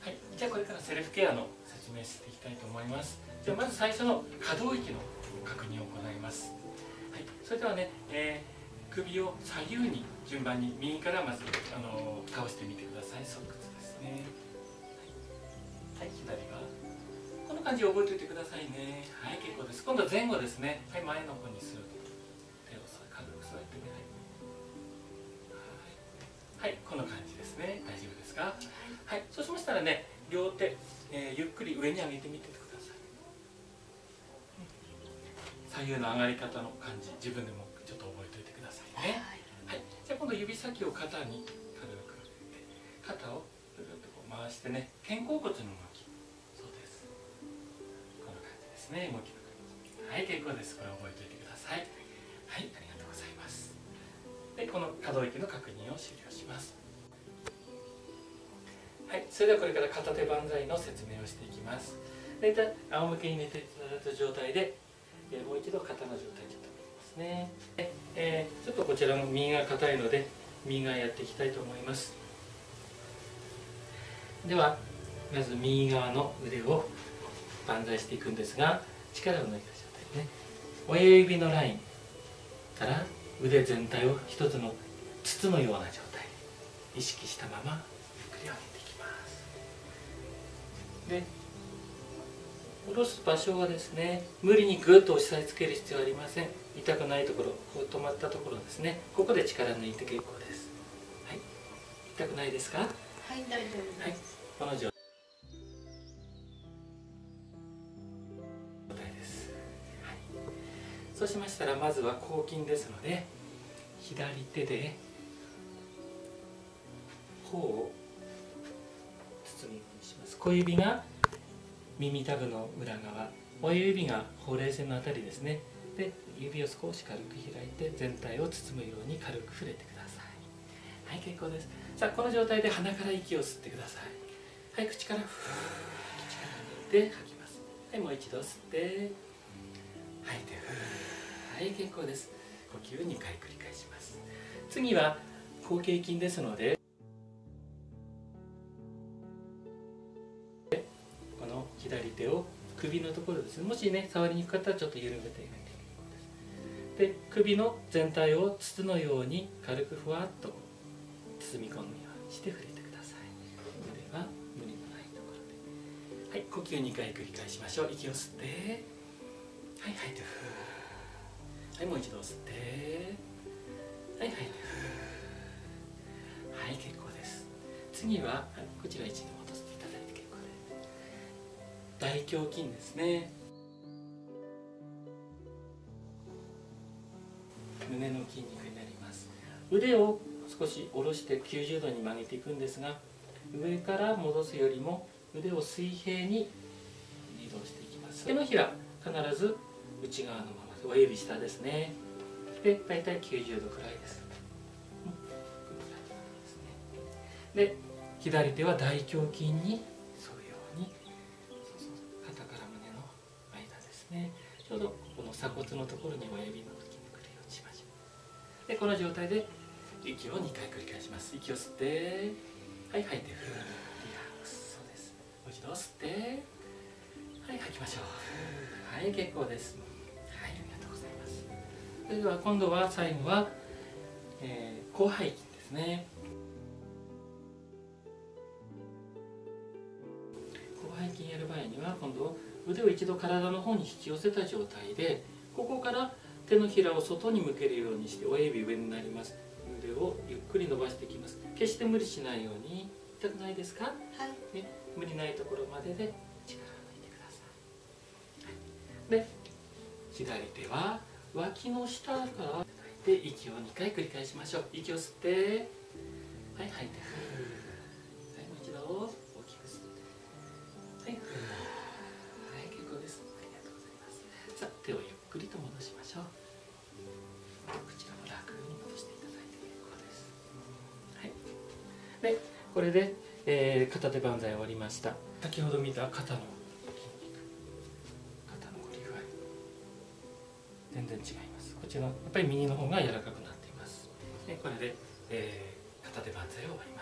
はい。じゃあこれから。セルフケアの説明していきたいと思います。じゃあまず最初の可動域の確認を行います。はい。それではね、えー、首を左右に順番に右からまずあの倒してみてください。側屈ですね。はい、はい、左側。この感じ覚えておいてくださいね。はい。結構です。今度は前後ですね。はい。前の方にする手を軽く添えてね。はい、はい、この感じですね。大丈夫ですか？はい、そうしましたらね両手、えー、ゆっくり上に上げてみてください、左右の上がり方の感じ自分でもちょっと覚えておいてくださいね。はい、じゃあ今度指先を肩に軽く振って肩をぐるっとこう回してね肩甲骨の動き。そうです。この感じですね動きの感じ。はい結構です。これ覚えておいてください。はい。ありがとうございます。でこの可動域の確認を終了しますはいそれではこれから片手万歳の説明をしていきます。大体仰向けに寝ていただいた状態で、えもう一度肩の状態ちょっと見ますね、えー、ちょっとこちらも右が硬いので右側やっていきたいと思います。ではまず右側の腕を万歳していくんですが力を抜いた状態でね。親指のラインから腕全体を一つの筒のような状態意識したままゆっくり上げてで下ろす場所はですね無理にグッと押さえつける必要はありません。痛くないところこう止まったところですね。ここで力抜いて結構です。はい。痛くないですか？はい大丈夫です、はい、この状態です、はい、そうしましたらまずは抗筋ですので左手で頬を包み小指が耳たぶの裏側。親指がほうれい線のあたりですね。で指を少し軽く開いて全体を包むように軽く触れてください。はい結構です。さあこの状態で鼻から息を吸ってください。はい口からふー口から抜いて吐きます。はいもう一度吸って。吐いてふーはい結構です。呼吸2回繰り返します。次は後傾筋ですので手を首のところですもしね触りにくかったらちょっと緩めてあげてで首の全体を筒のように軽くふわっと包み込むようにして触れてください。腕は無理のないところで。はい呼吸2回繰り返しましょう。息を吸って。はい吐いてはいもう一度吸って。はい吐いてはい結構です。次はこちら一度大胸筋ですね。胸の筋肉になります。腕を少し下ろして90度に曲げていくんですが上から戻すよりも腕を水平に移動していきます。手のひら必ず内側のまま親指下ですね。で大体90度くらいです。で左手は大胸筋にね。ちょうどこの鎖骨のところに親指の筋肉くるようにしましょう。でこの状態で息を2回繰り返します。息を吸ってはい吐いてふーリラックス。そうです。もう一度吸ってはい吐きましょう。はい結構です。はいありがとうございます。それでは今度は最後は、えー、広背筋ですね。広背筋やる場合には今度腕を一度体の方に引き寄せた状態でここから手のひらを外に向けるようにして親指上になります。腕をゆっくり伸ばしていきます。決して無理しないように。痛くないですか、はい、ね、無理ないところまでで力を抜いてください、はい、で左手は脇の下からで息を2回繰り返しましょう。息を吸ってはい吐いてこれで、えー、片手万歳終わりました。先ほど見た肩の筋肉肩のこり具合全然違います。こちらやっぱり右の方が柔らかくなっています。でこれで、えー、片手万歳を終わり